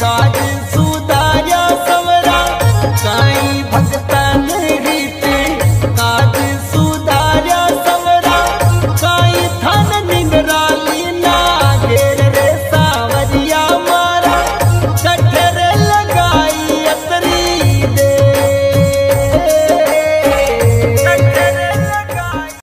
काज सुधार्या समरा काई भक्ता